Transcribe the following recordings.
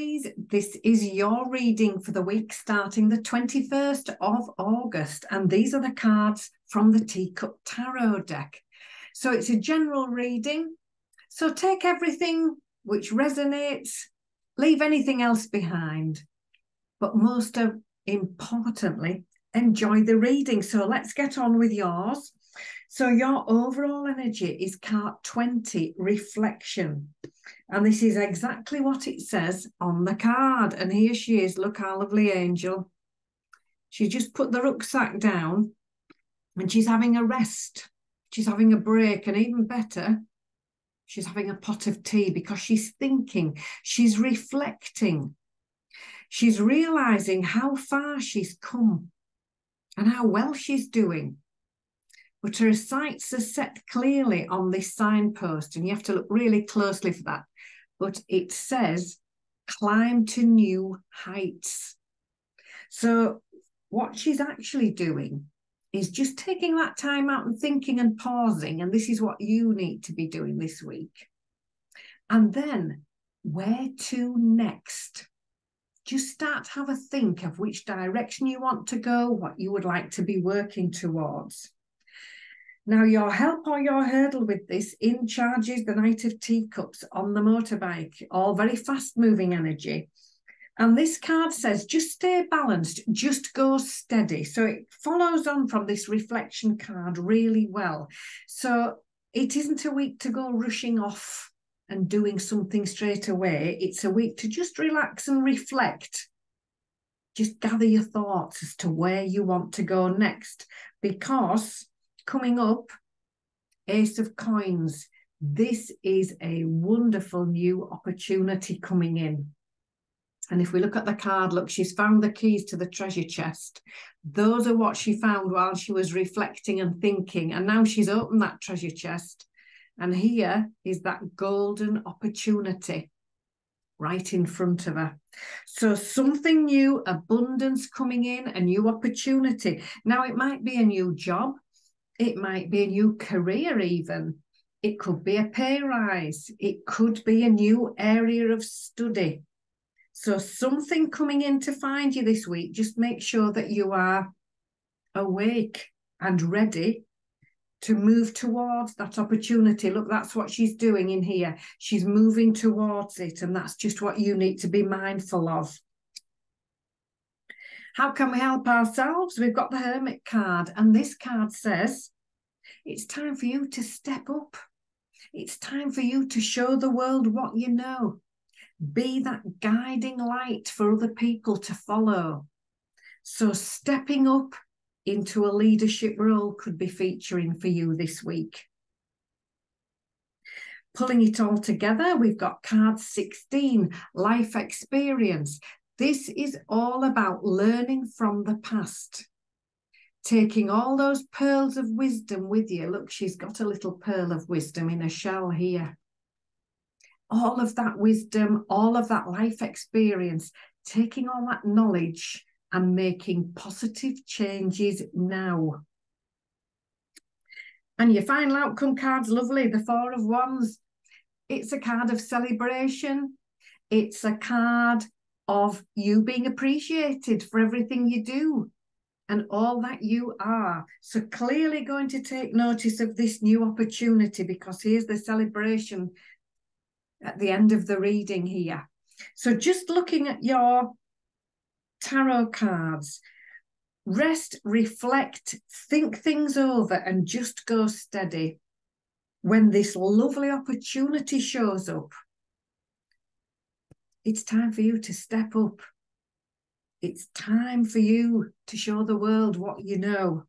This is your reading for the week starting the 21st of August. And these are the cards from the Teacup Tarot deck. So it's a general reading. So take everything which resonates, leave anything else behind. But most importantly, enjoy the reading. So let's get on with yours. So your overall energy is card 20, reflection. And this is exactly what it says on the card. And here she is. Look, our lovely angel. She just put the rucksack down and she's having a rest. She's having a break. And even better, she's having a pot of tea because she's thinking, she's reflecting. She's realizing how far she's come and how well she's doing. But her sights are set clearly on this signpost, and you have to look really closely for that. But it says, climb to new heights. So, what she's actually doing is just taking that time out and thinking and pausing. And this is what you need to be doing this week. And then, where to next? just start to have a think of which direction you want to go, what you would like to be working towards. Now, your help or your hurdle with this in charges the Knight of Teacups on the motorbike, all very fast moving energy. And this card says, just stay balanced, just go steady. So it follows on from this reflection card really well. So it isn't a week to go rushing off and doing something straight away. It's a week to just relax and reflect. Just gather your thoughts as to where you want to go next. Because coming up, Ace of Coins, this is a wonderful new opportunity coming in. And if we look at the card, look, she's found the keys to the treasure chest. Those are what she found while she was reflecting and thinking. And now she's opened that treasure chest and here is that golden opportunity right in front of her. So something new, abundance coming in, a new opportunity. Now, it might be a new job, it might be a new career, even. It could be a pay rise, it could be a new area of study. So, something coming in to find you this week, just make sure that you are awake and ready to move towards that opportunity. Look, that's what she's doing in here. She's moving towards it, and that's just what you need to be mindful of. How can we help ourselves? We've got the Hermit card, and this card says it's time for you to step up. It's time for you to show the world what you know. Be that guiding light for other people to follow. So, stepping up into a leadership role could be featuring for you this week. Pulling it all together, we've got card 16, life experience. This is all about learning from the past. Taking all those pearls of wisdom with you. Look, she's got a little pearl of wisdom in a shell here. All of that wisdom, all of that life experience, taking all that knowledge and making positive changes now. And your final outcome card's lovely, the Four of Wands. It's a card of celebration. It's a card of you being appreciated for everything you do and all that you are. So clearly going to take notice of this new opportunity because here's the celebration at the end of the reading here. So just looking at your tarot cards. Rest, reflect, think things over, and just go steady. When this lovely opportunity shows up, it's time for you to step up. It's time for you to show the world what you know.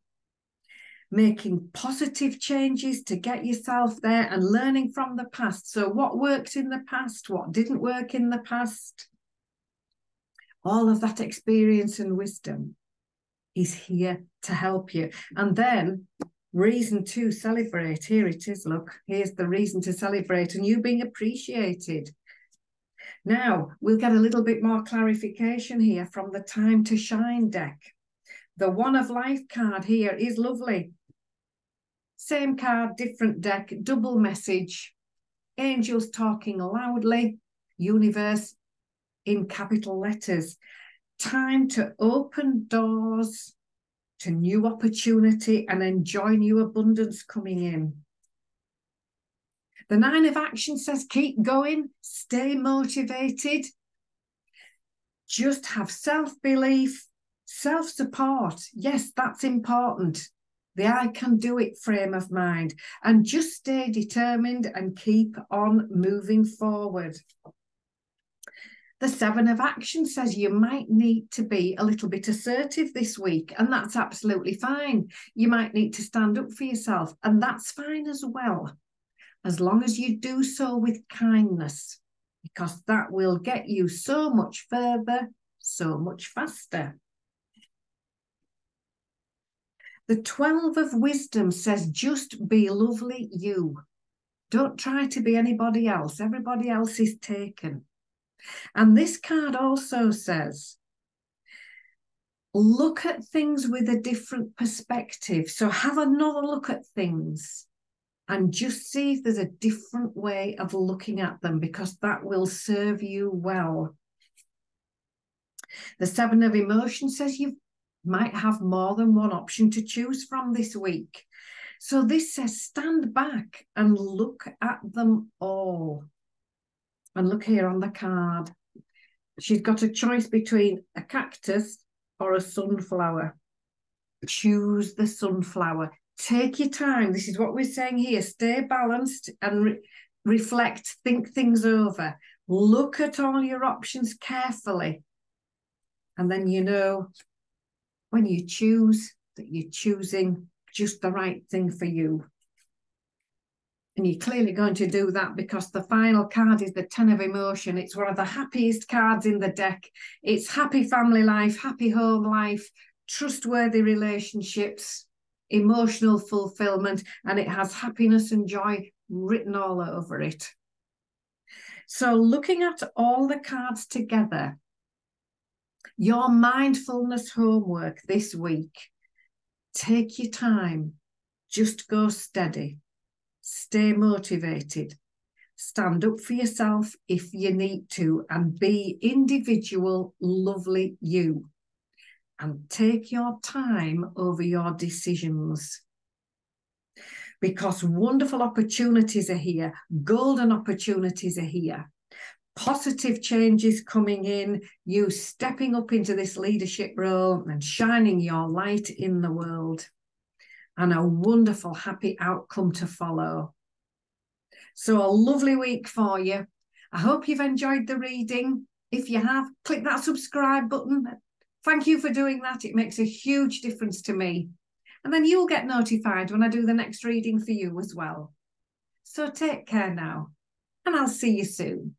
Making positive changes to get yourself there and learning from the past. So, what worked in the past? What didn't work in the past? all of that experience and wisdom is here to help you. And then reason to celebrate. Here it is. Look, here's the reason to celebrate and you being appreciated. Now, we'll get a little bit more clarification here from the Time to Shine deck. The One of Life card here is lovely. Same card, different deck, double message. Angels talking loudly. Universe, in capital letters. Time to open doors to new opportunity and enjoy new abundance coming in. The nine of action says keep going, stay motivated, just have self belief, self support. Yes, that's important. The I can do it frame of mind, and just stay determined and keep on moving forward. The seven of action says you might need to be a little bit assertive this week, and that's absolutely fine. You might need to stand up for yourself, and that's fine as well, as long as you do so with kindness, because that will get you so much further, so much faster. The 12 of wisdom says, just be lovely you. Don't try to be anybody else. Everybody else is taken. And this card also says, look at things with a different perspective. So have another look at things and just see if there's a different way of looking at them because that will serve you well. The Seven of Emotions says you might have more than one option to choose from this week. So this says stand back and look at them all. And look here on the card. She's got a choice between a cactus or a sunflower. Choose the sunflower. Take your time. This is what we're saying here. Stay balanced and re reflect, think things over. Look at all your options carefully. And then you know when you choose that you're choosing just the right thing for you. And you're clearly going to do that because the final card is the Ten of Emotion. It's one of the happiest cards in the deck. It's happy family life, happy home life, trustworthy relationships, emotional fulfillment, and it has happiness and joy written all over it. So, looking at all the cards together, your mindfulness homework this week, take your time, just go steady stay motivated, stand up for yourself if you need to, and be individual, lovely you. And take your time over your decisions. Because wonderful opportunities are here, golden opportunities are here positive changes coming in, you stepping up into this leadership role and shining your light in the world and a wonderful, happy outcome to follow. So, a lovely week for you. I hope you've enjoyed the reading. If you have, click that subscribe button. Thank you for doing that. It makes a huge difference to me. And then you'll get notified when I do the next reading for you as well. So take care now, and I'll see you soon.